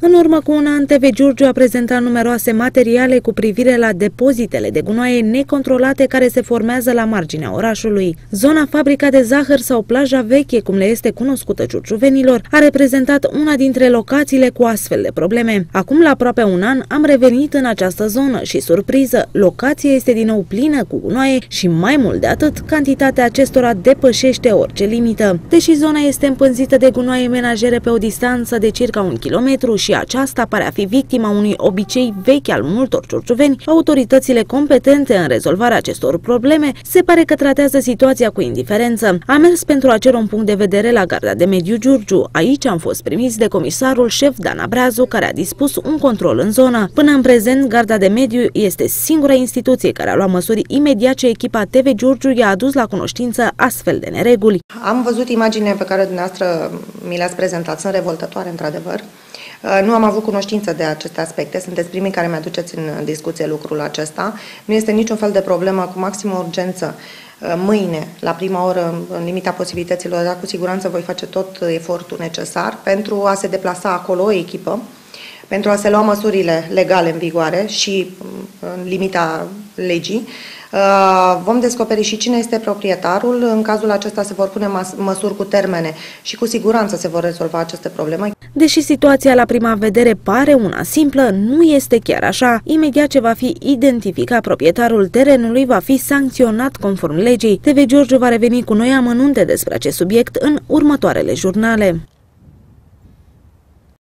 În urmă cu un an, TV Giurgiu a prezentat numeroase materiale cu privire la depozitele de gunoaie necontrolate care se formează la marginea orașului. Zona fabrica de zahăr sau plaja veche, cum le este cunoscută giurgiuvenilor, a reprezentat una dintre locațiile cu astfel de probleme. Acum, la aproape un an, am revenit în această zonă și, surpriză, locația este din nou plină cu gunoaie și, mai mult de atât, cantitatea acestora depășește orice limită. Deși zona este împânzită de gunoaie menajere pe o distanță de circa un kilometru și aceasta pare a fi victima unui obicei vechi al multor ciurciuveni, autoritățile competente în rezolvarea acestor probleme se pare că tratează situația cu indiferență. Am mers pentru a cere un punct de vedere la garda de mediu Giurgiu. Aici am fost primiți de comisarul șef Dana Breazu, care a dispus un control în zonă. Până în prezent, garda de mediu este singura instituție care a luat măsuri imediat ce echipa TV Giurgiu i-a adus la cunoștință astfel de nereguli. Am văzut imaginile pe care dumneavoastră mi le-ați prezentat, sunt revoltătoare într-adevăr. Uh, nu am avut cunoștință de aceste aspecte, sunteți primii care mi-aduceți în discuție lucrul acesta. Nu este niciun fel de problemă, cu maximă urgență. Uh, mâine, la prima oră, în limita posibilităților, dar cu siguranță voi face tot efortul necesar pentru a se deplasa acolo o echipă, pentru a se lua măsurile legale în vigoare și mm, în limita legii, Uh, vom descoperi și cine este proprietarul. În cazul acesta se vor pune măsuri cu termene și cu siguranță se vor rezolva aceste probleme. Deși situația la prima vedere pare una simplă, nu este chiar așa. Imediat ce va fi identificat proprietarul terenului, va fi sancționat conform legii. TV George va reveni cu noi amănunte despre acest subiect în următoarele jurnale.